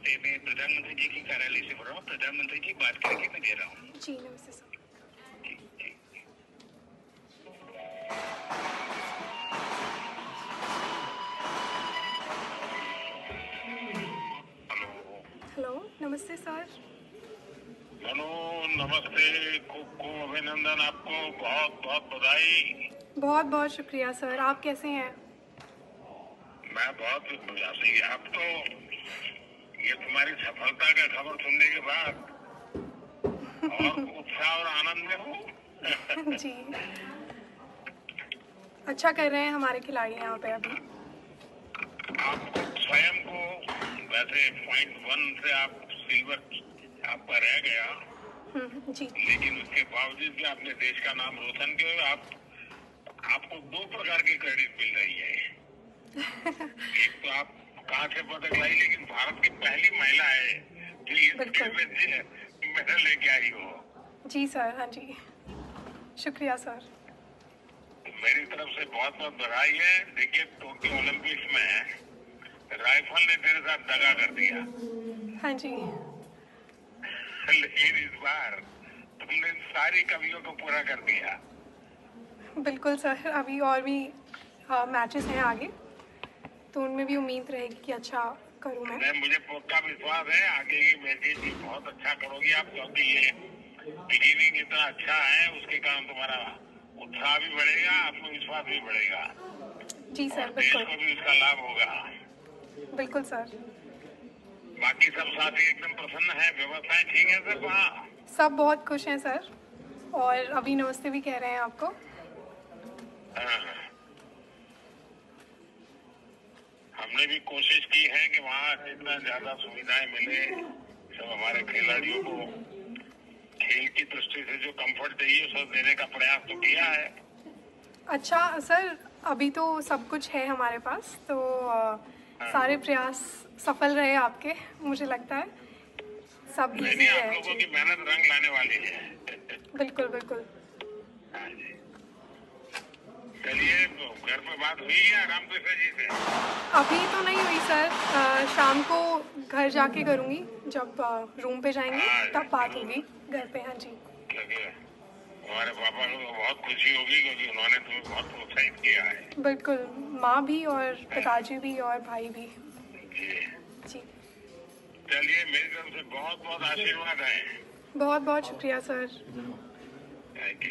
नमस्ते मैं प्रधानमंत्री जी की कार्यालय से बोल रहा हूँ। प्रधानमंत्री जी बात करके मैं दे रहा हूँ। जी नमस्ते सर। हेलो। हेलो नमस्ते सर। नमस्ते। खूब खूब अभिनंदन आपको। बहुत बहुत बधाई। बहुत बहुत शुक्रिया सर। आप कैसे हैं? मैं बहुत आप तो ये तुम्हारी सफलता का खबर सुनने के बाद और उत्साह और आनंद में हूँ। जी। अच्छा कर रहे हैं हमारे खिलाड़ी यहाँ पे अभी। आप स्वयं को वैसे पॉइंट वन से आप सिल्वर आपका रह गया हम्म, जी। लेकिन उसके बावजूद भी आपने देश का नाम रोशन किया आप आपको दो प्रकार की क्रेडिट मिल रही है। एक तो आप कहाँ से पदक लाई लेकिन भारत की पहली महिला है इस जी- मेडल लेके आई हो। जी सर हाँ जी। शुक्रिया सर। मेरी तरफ़ से बहुत बहुत बधाई है। देखिए टोक्यो ओलंपिक्स में राइफल ने तेरे साथ दगा कर दिया। हाँ जी। लेकिन इस बार तुमने सारी कमियों को पूरा कर दिया। बिल्कुल सर अभी और भी मैचेस हैं आगे। तो उनमें भी उम्मीद रहेगी कि अच्छा करूँ मैं। मैं मुझे पक्का विश्वास है आगे की मैचेस भी बहुत अच्छा करोगी आप क्योंकि ये बिगिनिंग इतना अच्छा है उसके कारण तुम्हारा उत्साह भी बढ़ेगा आत्मविश्वास भी बढ़ेगा। जी सर बिल्कुल। को भी उसका लाभ होगा। बिल्कुल सर। बाकी सब साथी एकदम प्रसन्न है व्यवस्थाएँ ठीक है सर वहाँ? सब बहुत खुश हैं सर और अभी नमस्ते भी कह रहे हैं आपको हाँ। हमने भी कोशिश की है कि वहाँ जितना ज़्यादा सुविधाएँ मिले सब हमारे खिलाड़ियों को खेल की दृष्टि से जो कंफर्ट चाहिए सब देने का प्रयास तो किया है। अच्छा सर अभी तो सब कुछ है हमारे पास तो अ, सारे प्रयास सफल रहे आपके मुझे लगता है। सब इजी आप है। लोगों की मेहनत रंग लाने वाली है। बिल्कुल बिल्कुल। हाँ जी। चलिए तो घर पे बात हुई है रामकृष्ण जी से? अभी तो नहीं हुई सर। शाम को घर जाके करूँगी। जब रूम पे जाएँगे तब बात होगी घर पे। हाँ जी। हमारे पापा को तो बहुत खुशी होगी क्योंकि उन्होंने तुम्हें बहुत प्रोत्साहित किया है। बिल्कुल। माँ भी और पिताजी भी और भाई भी। जी। जी। चलिए मेरी तरफ़ से बहुत बहुत आशीर्वाद है। बहुत बहुत शुक्रिया सर। Thank you